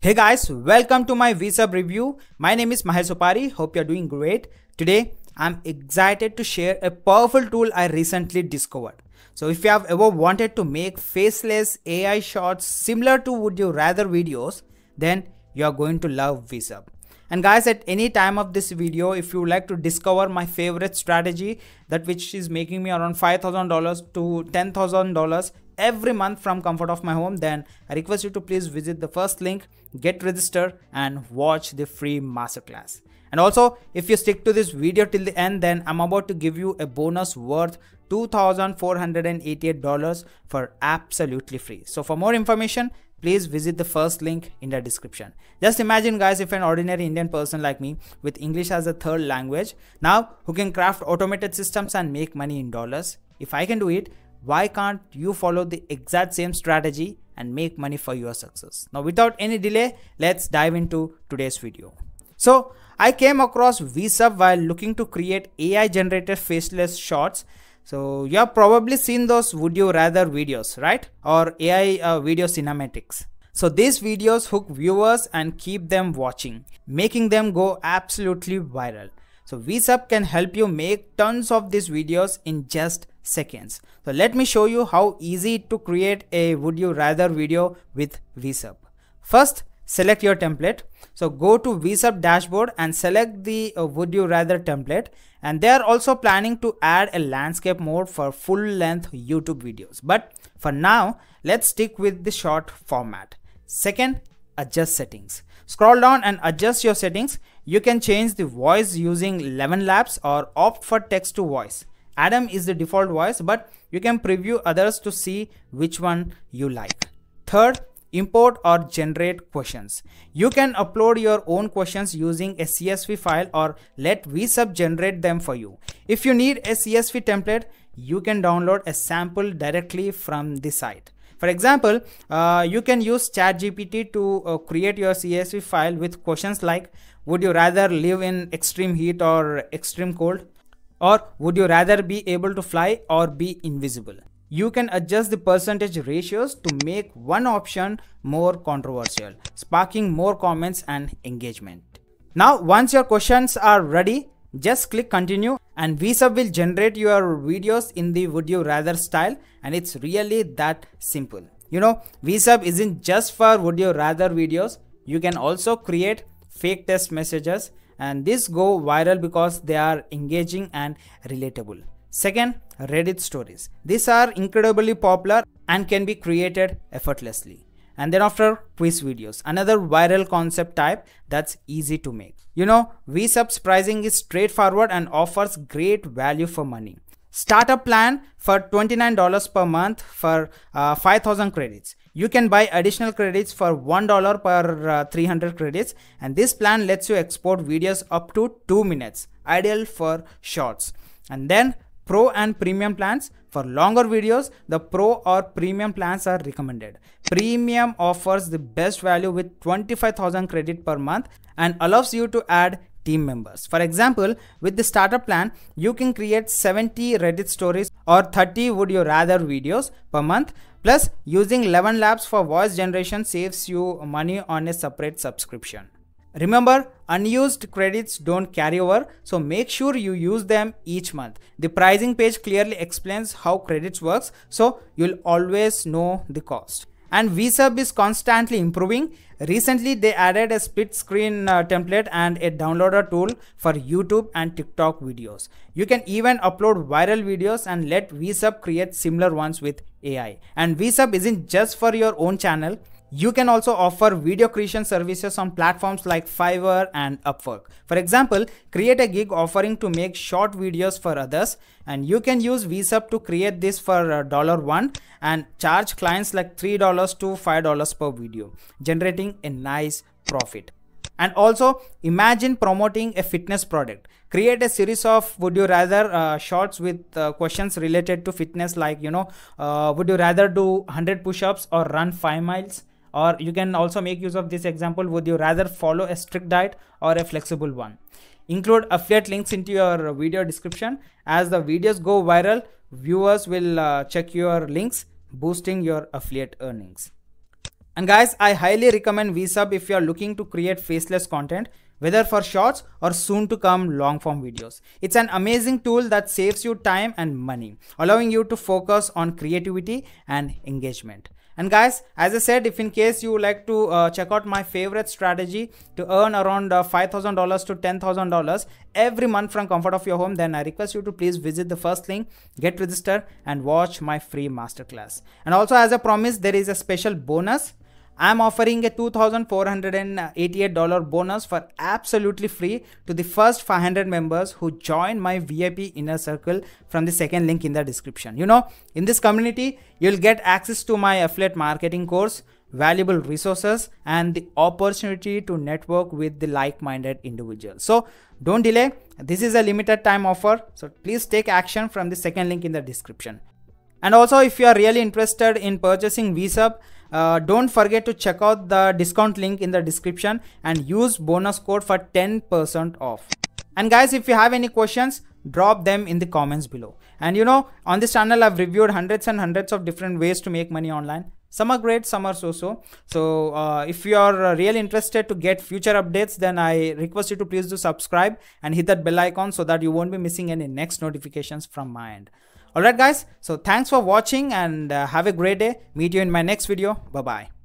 Hey guys, welcome to my VSub review. My name is Mahesh Soppari. Hope you're doing great. Today, I'm excited to share a powerful tool I recently discovered. So if you have ever wanted to make faceless AI shots similar to Would You Rather videos, then you're going to love VSub. And guys, at any time of this video, if you would like to discover my favorite strategy, that which is making me around $5,000 to $10,000 every month from comfort of my home, then I request you to please visit the first link, get registered and watch the free masterclass. And also, if you stick to this video till the end, then I'm about to give you a bonus worth $2,488 for absolutely free. So for more information, please visit the first link in the description. Just imagine guys if an ordinary Indian person like me with English as a third language now who can craft automated systems and make money in dollars. If I can do it, why can't you follow the exact same strategy and make money for your success? Now without any delay, let's dive into today's video. So I came across VSub while looking to create AI generated faceless shots so you have probably seen those would you rather videos, right? Or AI uh, video cinematics. So these videos hook viewers and keep them watching, making them go absolutely viral. So VSub can help you make tons of these videos in just seconds. So let me show you how easy to create a would you rather video with VSub. First, select your template. So go to VSub dashboard and select the uh, would you rather template and they are also planning to add a landscape mode for full length YouTube videos. But for now, let's stick with the short format. Second, adjust settings. Scroll down and adjust your settings. You can change the voice using ElevenLabs or opt for text to voice. Adam is the default voice, but you can preview others to see which one you like. Third, import or generate questions. You can upload your own questions using a CSV file or let VSub generate them for you. If you need a CSV template, you can download a sample directly from the site. For example, uh, you can use ChatGPT to uh, create your CSV file with questions like Would you rather live in extreme heat or extreme cold? Or would you rather be able to fly or be invisible? You can adjust the percentage ratios to make one option more controversial, sparking more comments and engagement. Now, once your questions are ready, just click continue and VSub will generate your videos in the would you rather style and it's really that simple. You know, VSub isn't just for would you rather videos. You can also create fake test messages and this go viral because they are engaging and relatable. Second, Reddit stories. These are incredibly popular and can be created effortlessly. And then after quiz videos, another viral concept type that's easy to make. You know, VSub's pricing is straightforward and offers great value for money. Startup plan for $29 per month for uh, 5000 credits. You can buy additional credits for $1 per uh, 300 credits and this plan lets you export videos up to 2 minutes, ideal for shorts. And then Pro and Premium plans. For longer videos, the Pro or Premium plans are recommended. Premium offers the best value with 25,000 credit per month and allows you to add team members. For example, with the starter plan, you can create 70 Reddit stories or 30 would you rather videos per month. Plus, using ElevenLabs for voice generation saves you money on a separate subscription. Remember, unused credits don't carry over, so make sure you use them each month. The pricing page clearly explains how credits works, so you'll always know the cost. And VSub is constantly improving. Recently, they added a split screen uh, template and a downloader tool for YouTube and TikTok videos. You can even upload viral videos and let VSub create similar ones with AI. And VSub isn't just for your own channel you can also offer video creation services on platforms like Fiverr and Upwork. For example, create a gig offering to make short videos for others and you can use VSub to create this for $1 and charge clients like $3 to $5 per video, generating a nice profit. And also imagine promoting a fitness product. Create a series of would you rather uh, shorts with uh, questions related to fitness like, you know, uh, would you rather do 100 push-ups or run 5 miles? Or you can also make use of this example would you rather follow a strict diet or a flexible one include affiliate links into your video description as the videos go viral viewers will uh, check your links boosting your affiliate earnings And guys, I highly recommend VSub if you are looking to create faceless content, whether for shorts or soon to come long form videos. It's an amazing tool that saves you time and money, allowing you to focus on creativity and engagement. And guys, as I said, if in case you would like to uh, check out my favorite strategy to earn around uh, $5,000 to $10,000 every month from comfort of your home, then I request you to please visit the first link, get registered and watch my free masterclass. And also as I promised, there is a special bonus I'm offering a $2,488 bonus for absolutely free to the first 500 members who join my VIP inner circle from the second link in the description. You know, in this community, you'll get access to my affiliate marketing course, valuable resources, and the opportunity to network with the like minded individuals. So don't delay. This is a limited time offer. So please take action from the second link in the description. And also, if you are really interested in purchasing VSub, uh, don't forget to check out the discount link in the description and use bonus code for 10% off. And guys, if you have any questions, drop them in the comments below. And you know, on this channel, I've reviewed hundreds and hundreds of different ways to make money online. Some are great, some are so-so. So uh, if you are really interested to get future updates, then I request you to please do subscribe and hit that bell icon so that you won't be missing any next notifications from my end. Alright guys, so thanks for watching and uh, have a great day. Meet you in my next video. Bye bye.